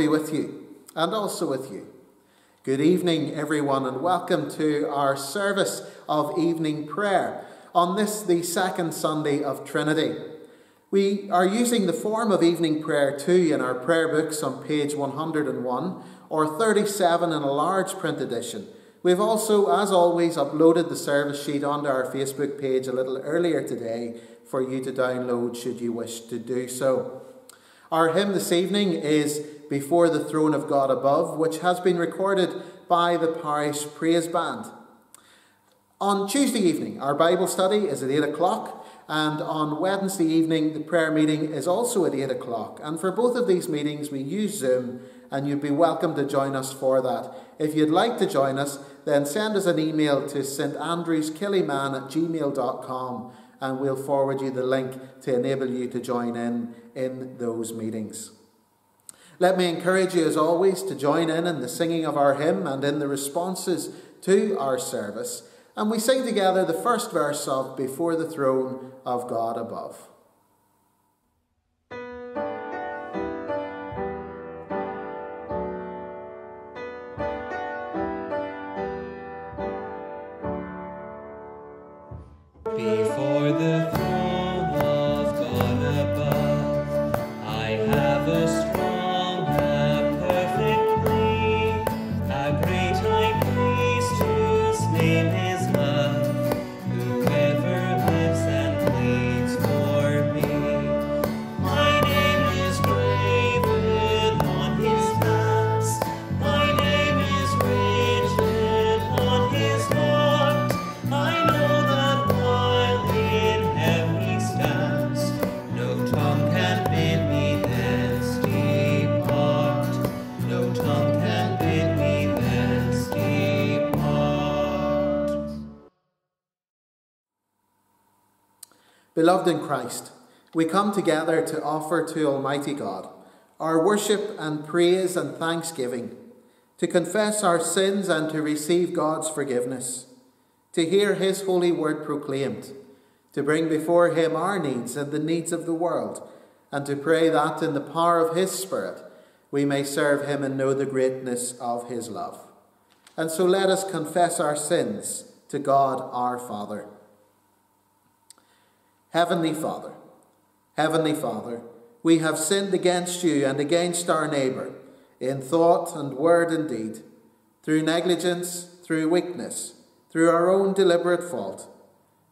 Be with you, and also with you. Good evening, everyone, and welcome to our service of evening prayer on this, the second Sunday of Trinity. We are using the form of evening prayer two in our prayer books on page 101 or 37 in a large print edition. We've also, as always, uploaded the service sheet onto our Facebook page a little earlier today for you to download should you wish to do so. Our hymn this evening is Before the Throne of God Above, which has been recorded by the Parish Praise Band. On Tuesday evening, our Bible study is at 8 o'clock, and on Wednesday evening, the prayer meeting is also at 8 o'clock. And for both of these meetings, we use Zoom, and you'd be welcome to join us for that. If you'd like to join us, then send us an email to standrewskillyman at gmail.com and we'll forward you the link to enable you to join in in those meetings. Let me encourage you, as always, to join in in the singing of our hymn and in the responses to our service. And we sing together the first verse of Before the Throne of God Above. Beloved in Christ, we come together to offer to Almighty God our worship and praise and thanksgiving, to confess our sins and to receive God's forgiveness, to hear His holy word proclaimed, to bring before Him our needs and the needs of the world, and to pray that in the power of His Spirit we may serve Him and know the greatness of His love. And so let us confess our sins to God our Father. Heavenly Father, Heavenly Father, we have sinned against you and against our neighbour in thought and word and deed, through negligence, through weakness, through our own deliberate fault,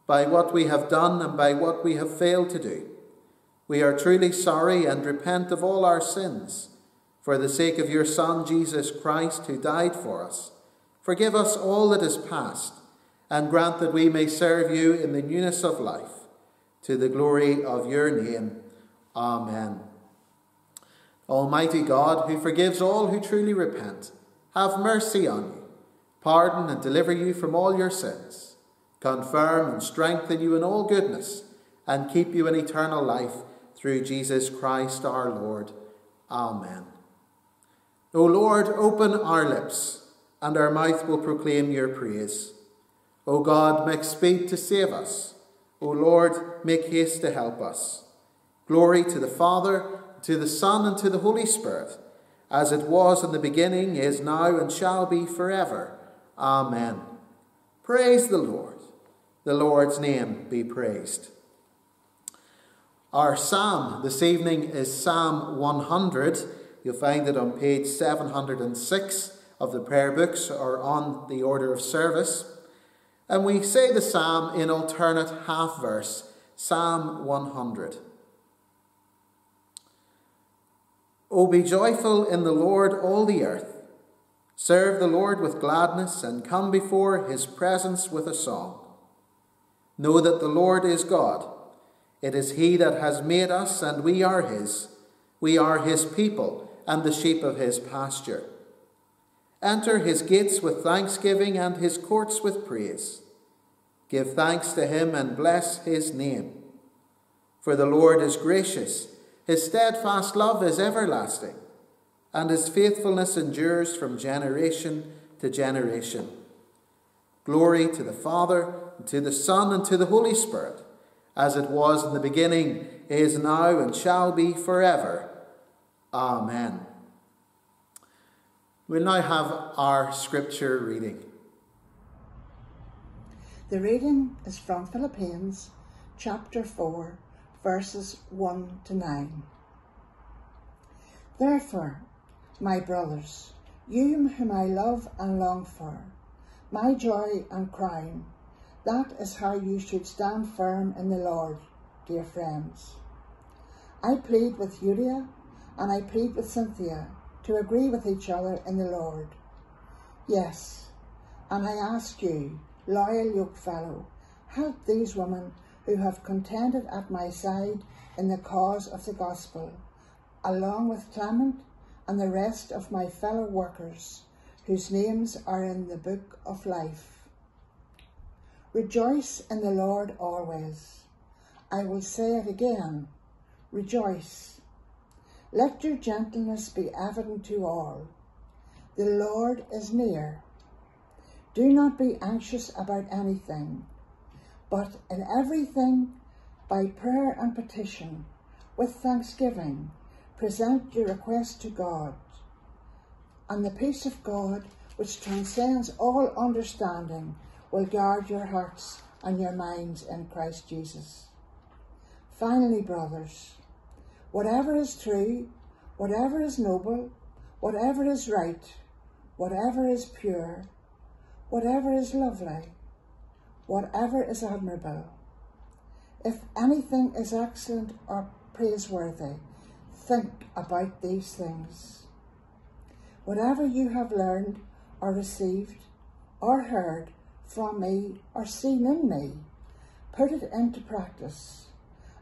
by what we have done and by what we have failed to do. We are truly sorry and repent of all our sins. For the sake of your Son, Jesus Christ, who died for us, forgive us all that is past, and grant that we may serve you in the newness of life to the glory of your name. Amen. Almighty God, who forgives all who truly repent, have mercy on you, pardon and deliver you from all your sins, confirm and strengthen you in all goodness, and keep you in eternal life through Jesus Christ our Lord. Amen. O Lord, open our lips, and our mouth will proclaim your praise. O God, make speed to save us. O Lord, make haste to help us. Glory to the Father, to the Son, and to the Holy Spirit, as it was in the beginning, is now, and shall be forever. Amen. Praise the Lord. The Lord's name be praised. Our psalm this evening is Psalm 100. You'll find it on page 706 of the prayer books or on the order of service. And we say the psalm in alternate half verse, Psalm 100. O be joyful in the Lord, all the earth. Serve the Lord with gladness and come before his presence with a song. Know that the Lord is God. It is he that has made us, and we are his. We are his people and the sheep of his pasture. Enter his gates with thanksgiving and his courts with praise. Give thanks to him and bless his name. For the Lord is gracious, his steadfast love is everlasting, and his faithfulness endures from generation to generation. Glory to the Father, and to the Son, and to the Holy Spirit, as it was in the beginning, is now, and shall be forever. Amen. We'll now have our scripture reading. The reading is from Philippians chapter 4, verses 1 to 9. Therefore, my brothers, you whom I love and long for, my joy and crown, that is how you should stand firm in the Lord, dear friends. I plead with Euodia and I plead with Syntyche to agree with each other in the Lord. Yes, and I ask you, loyal yokefellow, help these women who have contended at my side in the cause of the gospel, along with Clement and the rest of my fellow workers, whose names are in the book of life. Rejoice in the Lord always. I will say it again, rejoice. Let your gentleness be evident to all. The Lord is near. Do not be anxious about anything, but in everything, by prayer and petition, with thanksgiving, present your request to God. And the peace of God, which transcends all understanding, will guard your hearts and your minds in Christ Jesus. Finally, brothers, whatever is true, whatever is noble, whatever is right, whatever is pure, whatever is lovely, whatever is admirable, if anything is excellent or praiseworthy, think about these things. Whatever you have learned or received or heard from me or seen in me, put it into practice,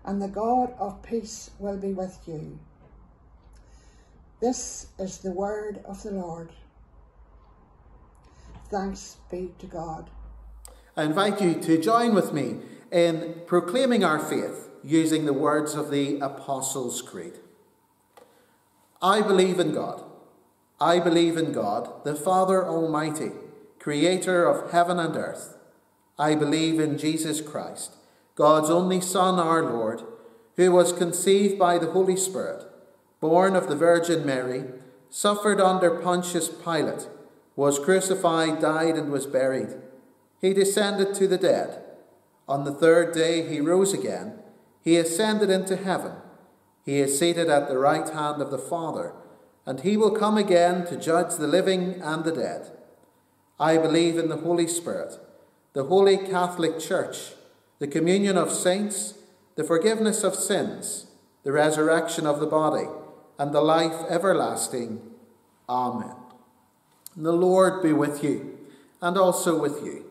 and the God of peace will be with you. This is the word of the Lord. Thanks be to God. I invite you to join with me in proclaiming our faith using the words of the Apostles' Creed. I believe in God. I believe in God, the Father Almighty, creator of heaven and earth. I believe in Jesus Christ, God's only Son, our Lord, who was conceived by the Holy Spirit, born of the Virgin Mary, suffered under Pontius Pilate was crucified, died, and was buried. He descended to the dead. On the third day he rose again. He ascended into heaven. He is seated at the right hand of the Father, and he will come again to judge the living and the dead. I believe in the Holy Spirit, the holy Catholic Church, the communion of saints, the forgiveness of sins, the resurrection of the body, and the life everlasting. Amen. The Lord be with you, and also with you.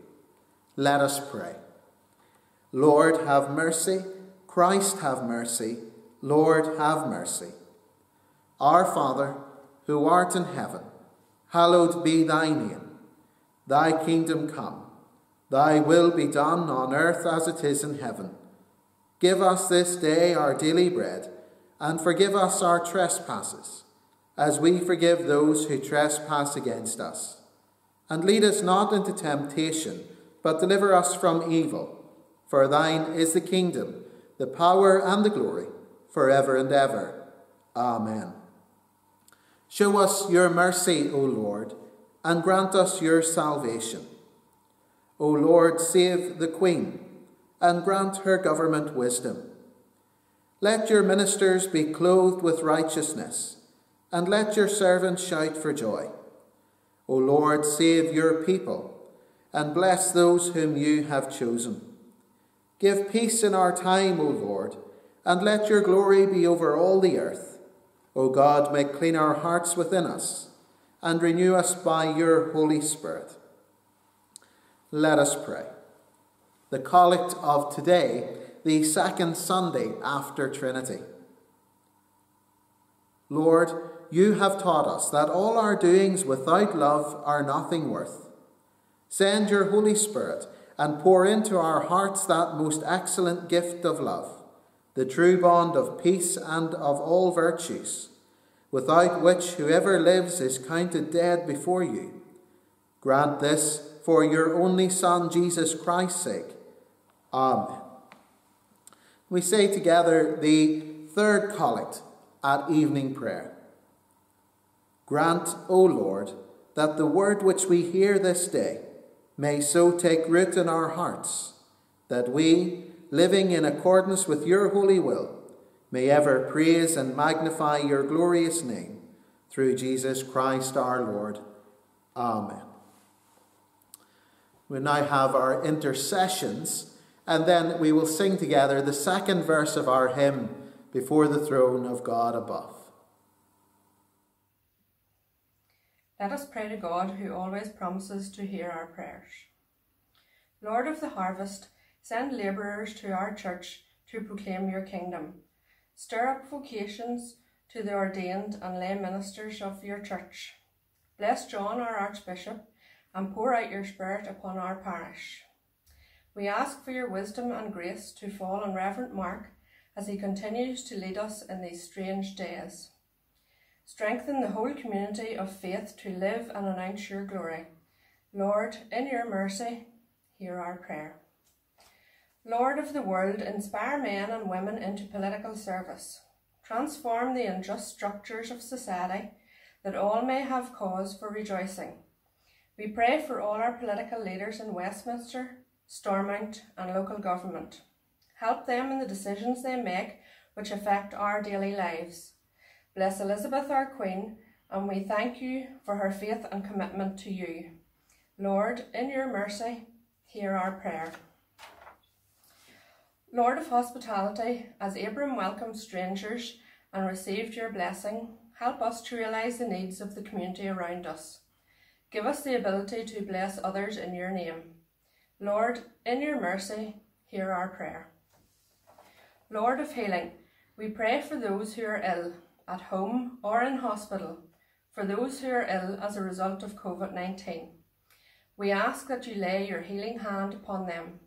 Let us pray. Lord, have mercy. Christ, have mercy. Lord, have mercy. Our Father, who art in heaven, hallowed be thy name. Thy kingdom come. Thy will be done on earth as it is in heaven. Give us this day our daily bread, and forgive us our trespasses as we forgive those who trespass against us. And lead us not into temptation, but deliver us from evil. For thine is the kingdom, the power, and the glory, for ever and ever. Amen. Show us your mercy, O Lord, and grant us your salvation. O Lord, save the Queen, and grant her government wisdom. Let your ministers be clothed with righteousness and let your servants shout for joy. O Lord, save your people, and bless those whom you have chosen. Give peace in our time, O Lord, and let your glory be over all the earth. O God, make clean our hearts within us, and renew us by your Holy Spirit. Let us pray. The collect of today, the second Sunday after Trinity. Lord, you have taught us that all our doings without love are nothing worth. Send your Holy Spirit and pour into our hearts that most excellent gift of love, the true bond of peace and of all virtues, without which whoever lives is counted dead before you. Grant this for your only Son, Jesus Christ's sake. Amen. We say together the third collect at evening prayer. Grant, O Lord, that the word which we hear this day may so take root in our hearts that we, living in accordance with your holy will, may ever praise and magnify your glorious name through Jesus Christ our Lord. Amen. We now have our intercessions, and then we will sing together the second verse of our hymn, Before the Throne of God Above. Let us pray to God who always promises to hear our prayers. Lord of the harvest, send labourers to our church to proclaim your kingdom. Stir up vocations to the ordained and lay ministers of your church. Bless John, our Archbishop, and pour out your Spirit upon our parish. We ask for your wisdom and grace to fall on Reverend Mark as he continues to lead us in these strange days. Strengthen the whole community of faith to live and announce your glory. Lord, in your mercy, hear our prayer. Lord of the world, inspire men and women into political service. Transform the unjust structures of society that all may have cause for rejoicing. We pray for all our political leaders in Westminster, Stormont, and local government. Help them in the decisions they make which affect our daily lives. Bless Elizabeth, our Queen, and we thank you for her faith and commitment to you. Lord, in your mercy, hear our prayer. Lord of hospitality, as Abram welcomed strangers and received your blessing, help us to realise the needs of the community around us. Give us the ability to bless others in your name. Lord, in your mercy, hear our prayer. Lord of healing, we pray for those who are ill at home or in hospital, for those who are ill as a result of COVID 19. We ask that you lay your healing hand upon them.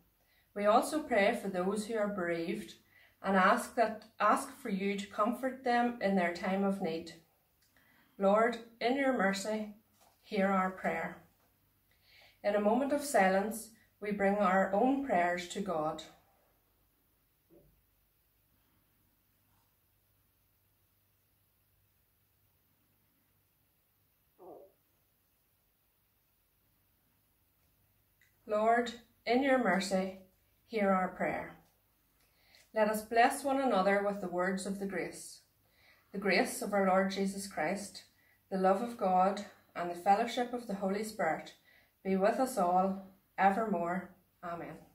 We also pray for those who are bereaved and ask that ask for you to comfort them in their time of need. Lord, in your mercy, hear our prayer. In a moment of silence, we bring our own prayers to God. Lord, in your mercy, hear our prayer. Let us bless one another with the words of the grace. The grace of our Lord Jesus Christ, the love of God, and the fellowship of the Holy Spirit be with us all evermore. Amen.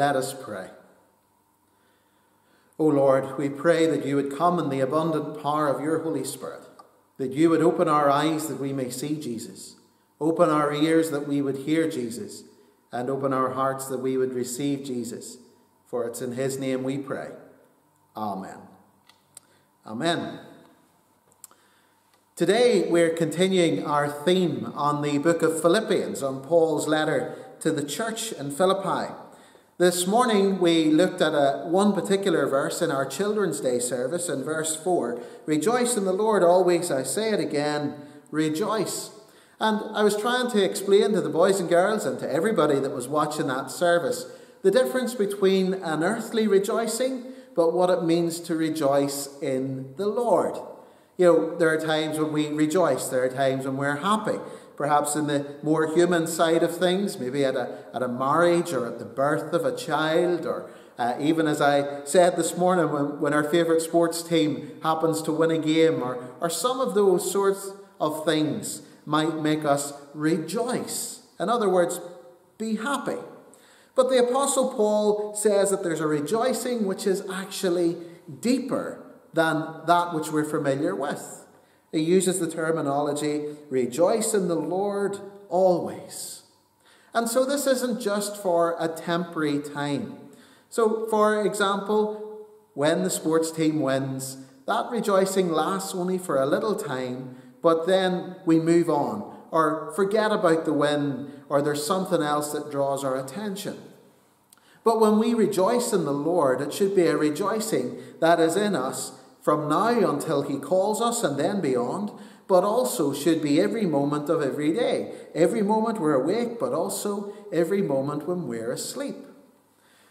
Let us pray. O Lord, we pray that you would come in the abundant power of your Holy Spirit, that you would open our eyes that we may see Jesus, open our ears that we would hear Jesus, and open our hearts that we would receive Jesus. For it's in his name we pray. Amen. Amen. Today we're continuing our theme on the book of Philippians, on Paul's letter to the church in Philippi. This morning we looked at a, one particular verse in our Children's Day service in verse 4 Rejoice in the Lord always, I say it again, rejoice. And I was trying to explain to the boys and girls and to everybody that was watching that service the difference between an earthly rejoicing but what it means to rejoice in the Lord. You know, there are times when we rejoice, there are times when we're happy perhaps in the more human side of things, maybe at a, at a marriage or at the birth of a child, or uh, even as I said this morning, when, when our favourite sports team happens to win a game, or, or some of those sorts of things might make us rejoice. In other words, be happy. But the Apostle Paul says that there's a rejoicing which is actually deeper than that which we're familiar with. He uses the terminology rejoice in the Lord always. And so this isn't just for a temporary time. So, for example, when the sports team wins, that rejoicing lasts only for a little time, but then we move on, or forget about the win, or there's something else that draws our attention. But when we rejoice in the Lord, it should be a rejoicing that is in us from now until He calls us and then beyond, but also should be every moment of every day. Every moment we're awake, but also every moment when we're asleep.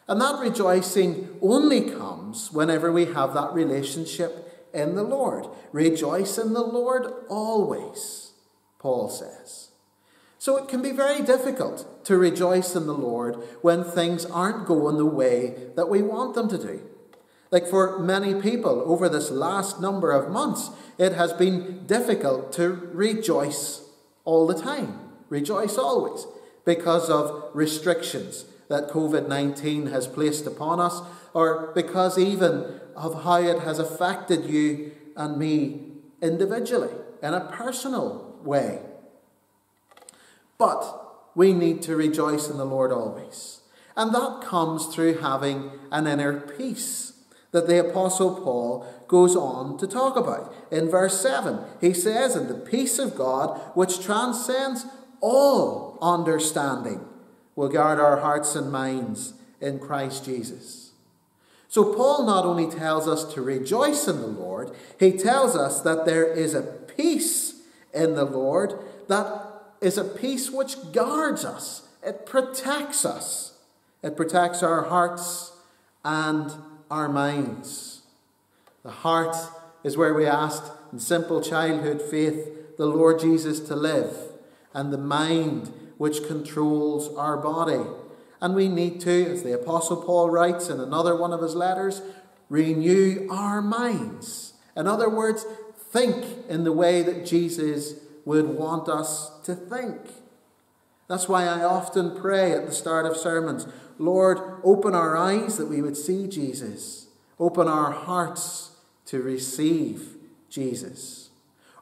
And that rejoicing only comes whenever we have that relationship in the Lord. Rejoice in the Lord always, Paul says. So it can be very difficult to rejoice in the Lord when things aren't going the way that we want them to do. Like for many people over this last number of months, it has been difficult to rejoice all the time, rejoice always, because of restrictions that COVID 19 has placed upon us, or because even of how it has affected you and me individually in a personal way. But we need to rejoice in the Lord always. And that comes through having an inner peace that the Apostle Paul goes on to talk about. In verse 7, he says, And the peace of God, which transcends all understanding, will guard our hearts and minds in Christ Jesus. So, Paul not only tells us to rejoice in the Lord, he tells us that there is a peace in the Lord that is a peace which guards us, it protects us, it protects our hearts and our minds. The heart is where we asked in simple childhood faith the Lord Jesus to live, and the mind which controls our body. And we need to, as the Apostle Paul writes in another one of his letters, renew our minds. In other words, think in the way that Jesus would want us to think. That's why I often pray at the start of sermons Lord, open our eyes that we would see Jesus. Open our hearts to receive Jesus.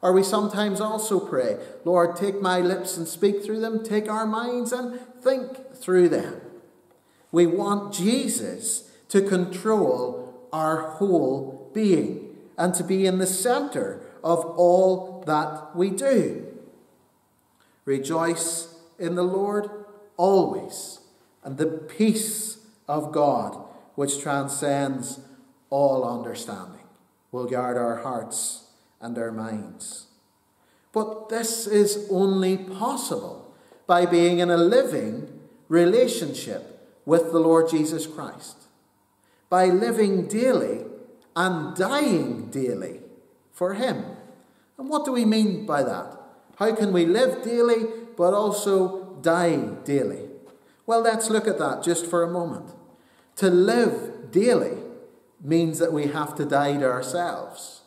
Or we sometimes also pray, Lord, take my lips and speak through them, take our minds and think through them. We want Jesus to control our whole being and to be in the center of all that we do. Rejoice in the Lord always and the peace of God, which transcends all understanding, will guard our hearts and our minds. But this is only possible by being in a living relationship with the Lord Jesus Christ, by living daily and dying daily for Him. And what do we mean by that? How can we live daily but also die daily? Well, let's look at that just for a moment. To live daily means that we have to die to ourselves.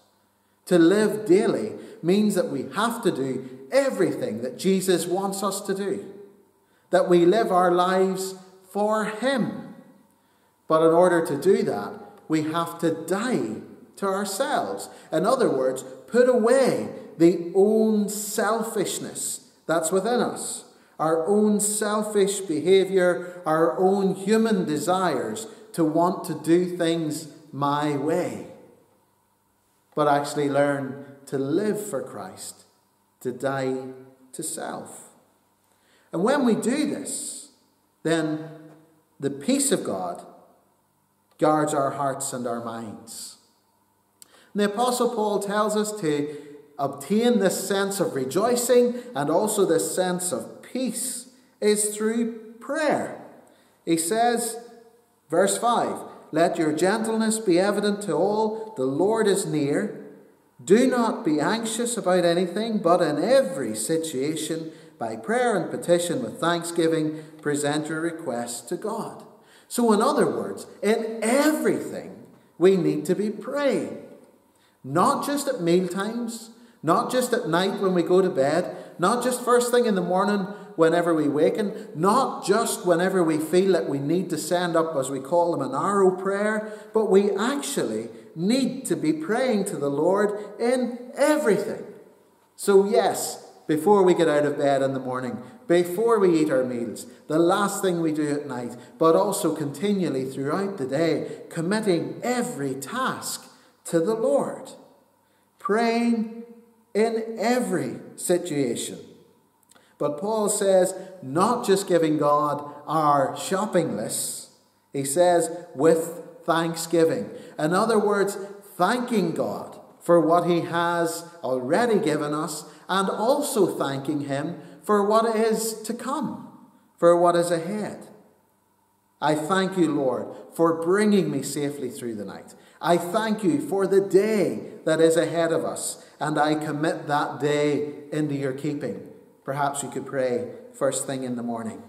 To live daily means that we have to do everything that Jesus wants us to do, that we live our lives for Him. But in order to do that, we have to die to ourselves. In other words, put away the own selfishness that's within us our own selfish behavior, our own human desires to want to do things my way, but actually learn to live for Christ, to die to self. And when we do this, then the peace of God guards our hearts and our minds. And the Apostle Paul tells us to obtain this sense of rejoicing and also this sense of peace is through prayer. He says, verse 5 Let your gentleness be evident to all, the Lord is near. Do not be anxious about anything, but in every situation, by prayer and petition with thanksgiving, present your requests to God. So, in other words, in everything, we need to be praying. Not just at meal times, not just at night when we go to bed, Not just first thing in the morning whenever we waken, not just whenever we feel that we need to send up, as we call them, an arrow prayer, but we actually need to be praying to the Lord in everything. So, yes, before we get out of bed in the morning, before we eat our meals, the last thing we do at night, but also continually throughout the day, committing every task to the Lord, praying in every situation. But Paul says, not just giving God our shopping lists, he says, with thanksgiving. In other words, thanking God for what he has already given us and also thanking him for what is to come, for what is ahead. I thank you, Lord, for bringing me safely through the night. I thank you for the day that is ahead of us, and I commit that day into your keeping. Perhaps you could pray first thing in the morning.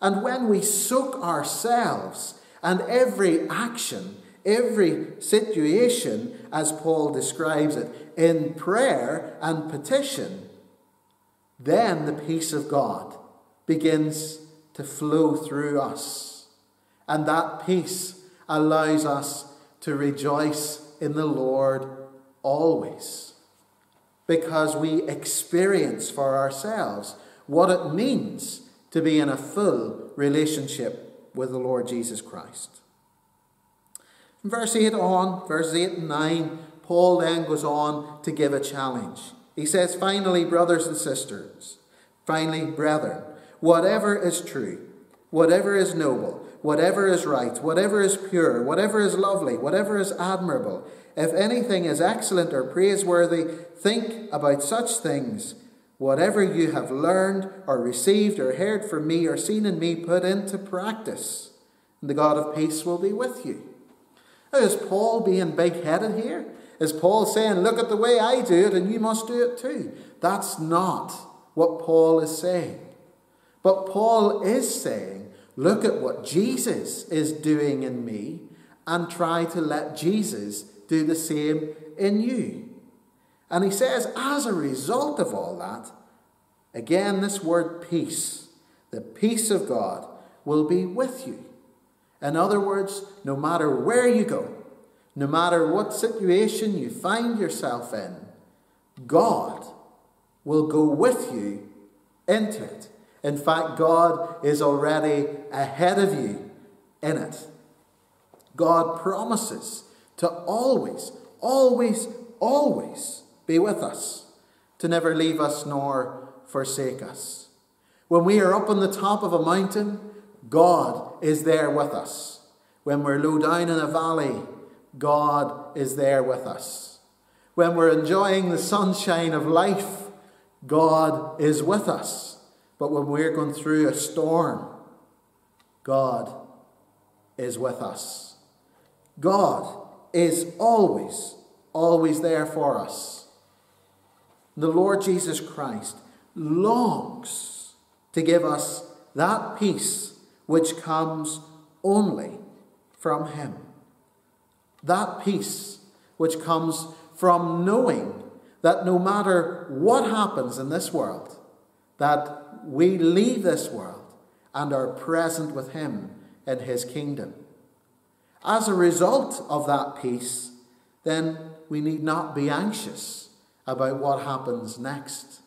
And when we soak ourselves and every action, every situation, as Paul describes it, in prayer and petition, then the peace of God begins to flow through us. And that peace allows us to rejoice in the Lord always. Because we experience for ourselves what it means to be in a full relationship with the Lord Jesus Christ. Verse 8 on, verses 8 and 9, Paul then goes on to give a challenge. He says, Finally, brothers and sisters, finally, brethren, whatever is true, whatever is noble, whatever is right, whatever is pure, whatever is lovely, whatever is admirable, if anything is excellent or praiseworthy, think about such things. Whatever you have learned or received or heard from me or seen in me, put into practice. And the God of peace will be with you. Now, is Paul being big headed here? Is Paul saying, Look at the way I do it and you must do it too? That's not what Paul is saying. But Paul is saying, Look at what Jesus is doing in me and try to let Jesus do the same in you. And he says, as a result of all that, again, this word peace, the peace of God, will be with you. In other words, no matter where you go, no matter what situation you find yourself in, God will go with you into it. In fact, God is already ahead of you in it. God promises to always, always, always be with us, to never leave us nor forsake us. When we are up on the top of a mountain, God is there with us. When we're low down in a valley, God is there with us. When we're enjoying the sunshine of life, God is with us. But when we're going through a storm, God is with us. God is always, always there for us. The Lord Jesus Christ longs to give us that peace which comes only from Him. That peace which comes from knowing that no matter what happens in this world, that we leave this world and are present with Him in His kingdom. As a result of that peace, then we need not be anxious about what happens next.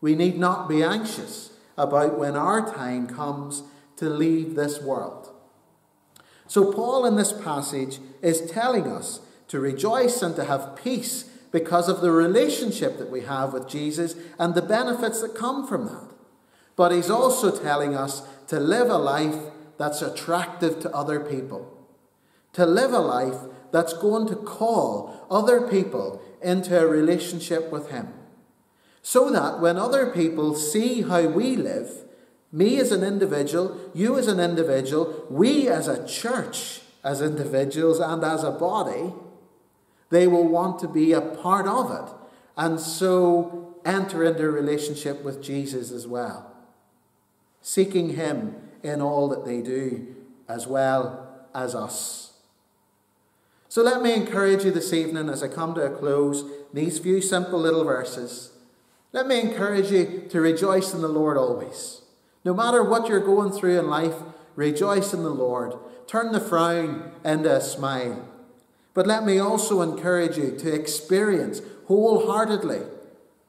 We need not be anxious about when our time comes to leave this world. So, Paul in this passage is telling us to rejoice and to have peace because of the relationship that we have with Jesus and the benefits that come from that. But he's also telling us to live a life that's attractive to other people, to live a life that's going to call other people into a relationship with him. So that when other people see how we live, me as an individual, you as an individual, we as a church, as individuals and as a body, they will want to be a part of it and so enter into a relationship with Jesus as well, seeking Him in all that they do as well as us. So let me encourage you this evening as I come to a close, these few simple little verses. Let me encourage you to rejoice in the Lord always. No matter what you're going through in life, rejoice in the Lord. Turn the frown into a smile. But let me also encourage you to experience wholeheartedly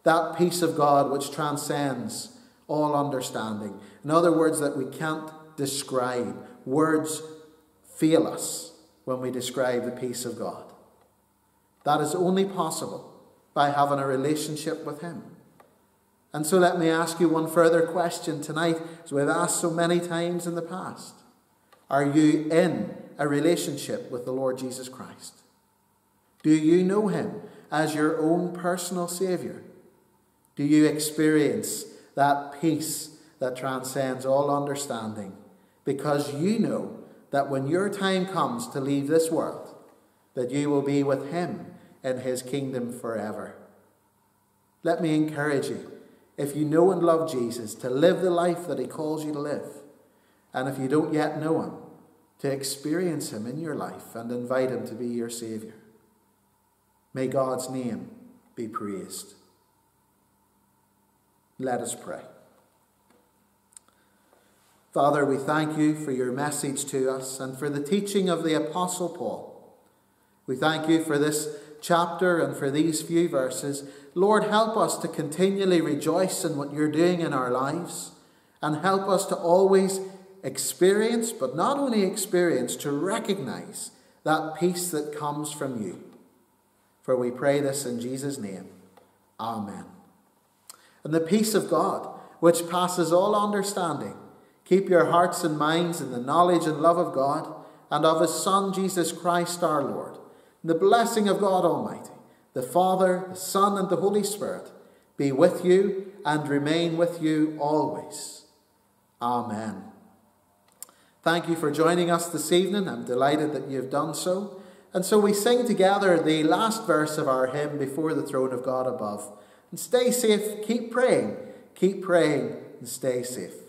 that peace of God which transcends all understanding. In other words, that we can't describe. Words fail us when we describe the peace of God. That is only possible by having a relationship with Him. And so let me ask you one further question tonight, as we've asked so many times in the past. Are you in a relationship with the Lord Jesus Christ? Do you know Him as your own personal Saviour? Do you experience that peace that transcends all understanding because you know that when your time comes to leave this world, that you will be with Him in His kingdom forever? Let me encourage you if you know and love Jesus, to live the life that He calls you to live. And if you don't yet know Him, to experience Him in your life and invite Him to be your Saviour. May God's name be praised. Let us pray. Father, we thank you for your message to us and for the teaching of the Apostle Paul. We thank you for this chapter and for these few verses. Lord, help us to continually rejoice in what you're doing in our lives and help us to always experience, but not only experience, to recognize that peace that comes from you. For we pray this in Jesus' name. Amen. And the peace of God, which passes all understanding, keep your hearts and minds in the knowledge and love of God and of His Son, Jesus Christ our Lord the blessing of God Almighty, the Father, the Son, and the Holy Spirit be with you and remain with you always. Amen. Thank you for joining us this evening. I'm delighted that you've done so. And so we sing together the last verse of our hymn, Before the Throne of God Above. And stay safe, keep praying, keep praying, and stay safe.